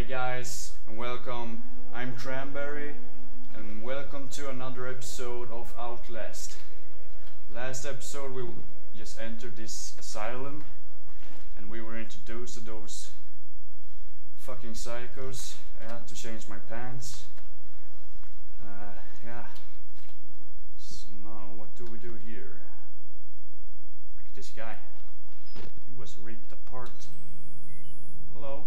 Hey guys, and welcome. I'm Craneberry, and welcome to another episode of Outlast. Last episode we just entered this asylum, and we were introduced to those fucking psychos. I had to change my pants. Uh, yeah. So now, what do we do here? Look at this guy. He was ripped apart. Hello.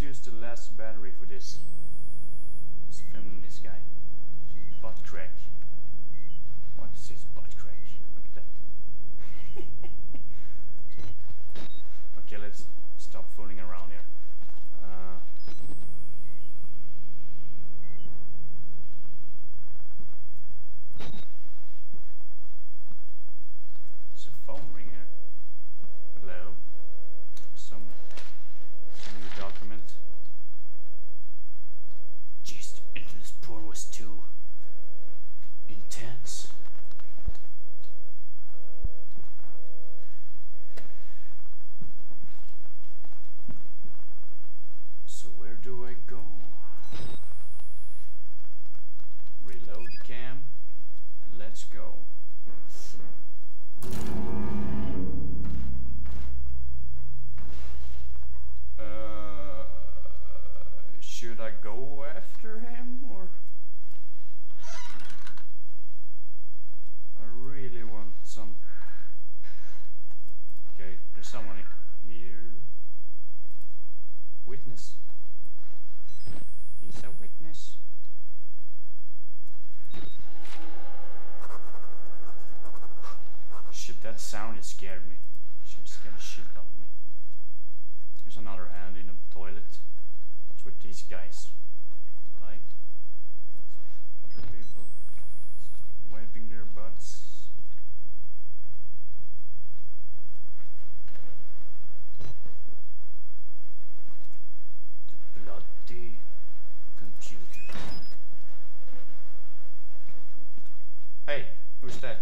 Use the last battery for this. Who's filming this guy? His butt crack. What is his butt crack? Look at that. okay, let's stop fooling around here. Uh, There's a phone ring here. Hello. Some, some new document. Jeez, the internet porn was too intense. So where do I go? Reload the cam and let's go. Uh, should I go after him or? I really want some. Okay, there's someone i- here. Witness. He's. Shit, that sound scared me. Shit scared the shit out of me. There's another hand in the toilet. What's with these guys? Like other people wiping their butts. The bloody computer. Hey, who's that?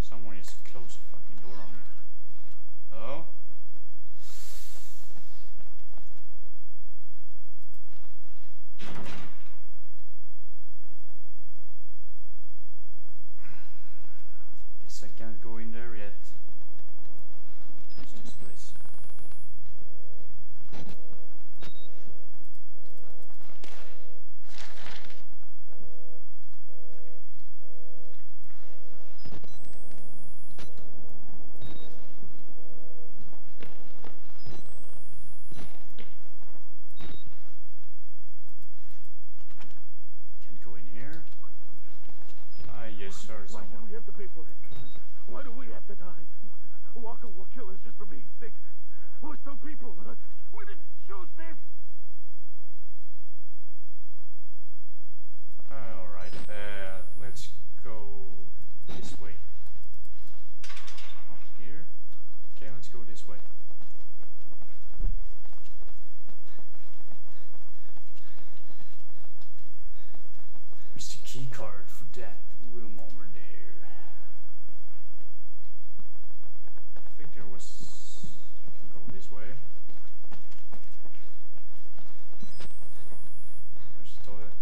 Someone is close the fucking door on me. Oh? Guess I can't go in there yet. What's this place? Can't go in here. I just heard Why someone. do we have to pay for it? Why do we have to die? Walker will kill us just for being sick. We're still people. We didn't choose this. Alright, uh, let's go this way. Not here. Okay, let's go this way. There's the key card for that room over there. I think there was. Go this way. There's the toilet.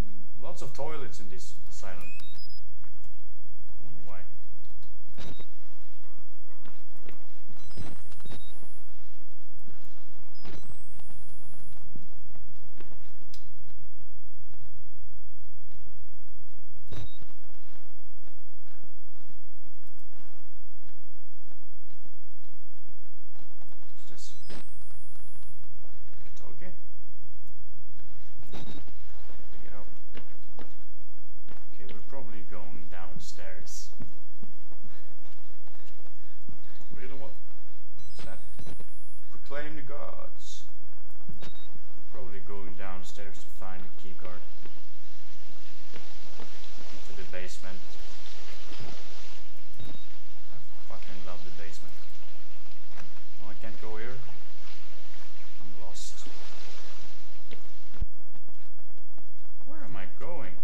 Mm, Lots of toilets in this asylum. I wonder why. What's this? Walkie-talkie? Pick it up. Okay, we're probably downstairs. Really what? What's that? Proclaim the gods. Probably going downstairs to find the keycard. Into the basement. I fucking love the basement. Oh, I can't go here. I'm lost. Where am I going?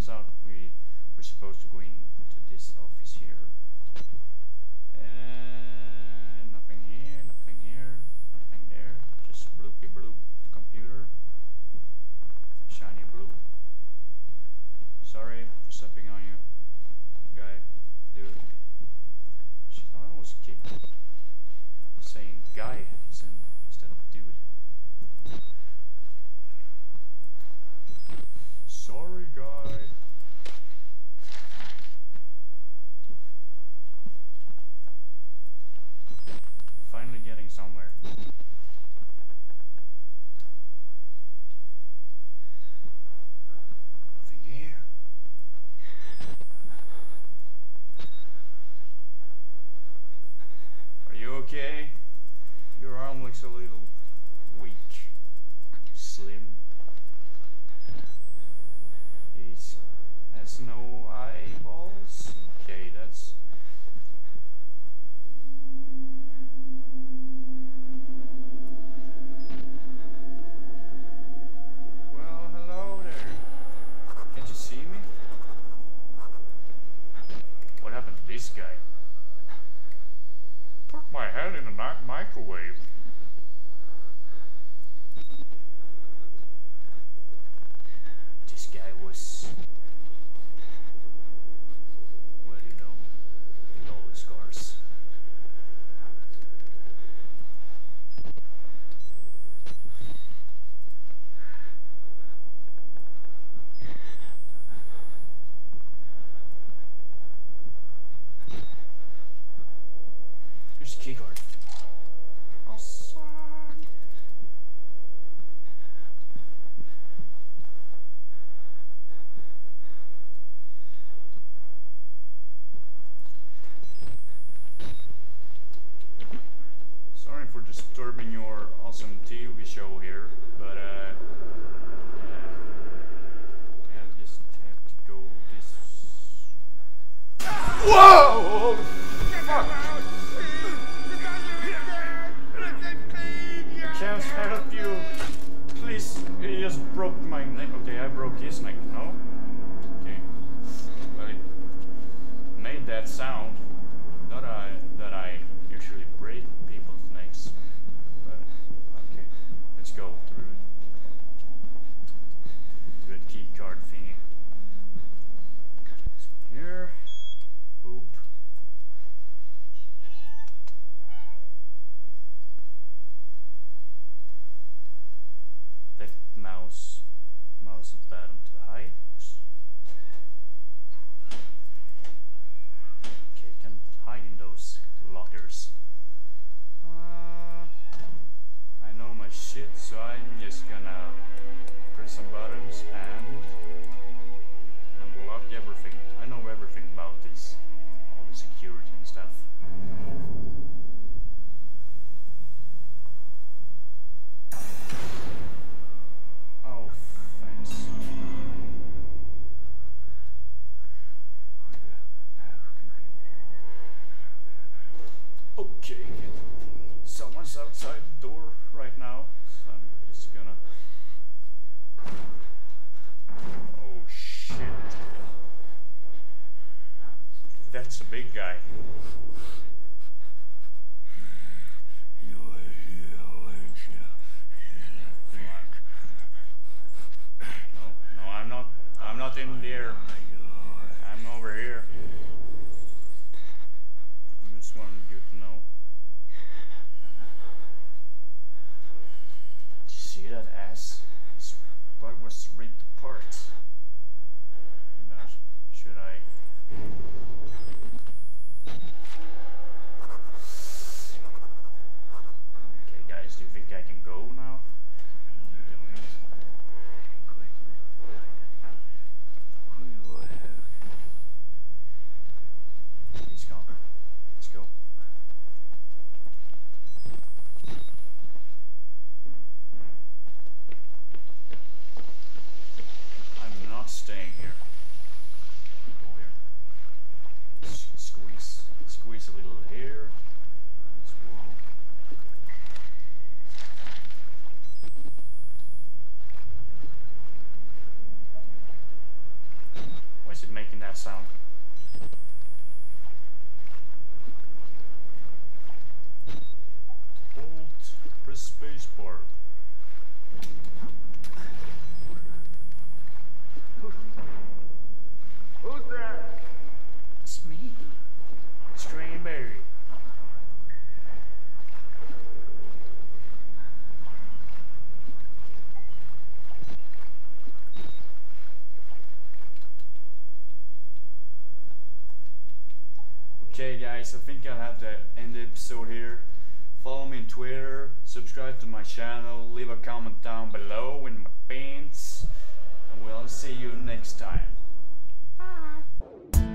Turns out we we're supposed to go into this office here. And nothing here, nothing here, nothing there. Just bloopy bloop computer. Shiny blue. Sorry for stepping on you, guy, dude. Shit, I always keep saying guy instead instead of dude. Sorry, guy. Finally getting somewhere. Nothing here. Are you okay? Your arm looks a little weak. Slim. He has no eyeballs. Okay, that's. Well, hello there. Can't you see me? What happened to this guy? Put my head in a microwave. This guy was. Well, you know, with all the scars. Here's the key card. Awesome. Sorry for disturbing your awesome TV show here, but uh, yeah, I just have to go this. Whoa! Fuck! Can't help you. Please, he just broke my neck. Okay, I broke his neck. No? Okay. Well, it made that sound. Not I, that I usually break people's necks. But, okay. Let's go through it. To the key card thingy. This one here. Boop. Left mouse, mouse button to hide. Okay, can hide in those lockers. Uh, I know my shit, so I'm just gonna press some buttons and unlock everything. I know everything about this, all the security and stuff. Oh, thanks. Okay, someone's outside the door right now, so I'm just gonna. Oh shit. That's a big guy. You were here, weren't you? No, no, I'm not. I'm not in there. I'm over here. I just wanted you to know. Did you see that ass? It's what was ripped apart. Maybe I sh- Should I? Okay, guys, do you think I can go now? I'm doing it. He's gone. Let's go. I'm not staying here. Go here. S- squeeze, squeeze a little here. This wall. That sound. Hold, press space bar. Who's there? It's me, Strawberry. Okay guys, I think I'll have to end the episode here. Follow me on Twitter, subscribe to my channel, leave a comment down below in my pants, and we'll see you next time. Bye.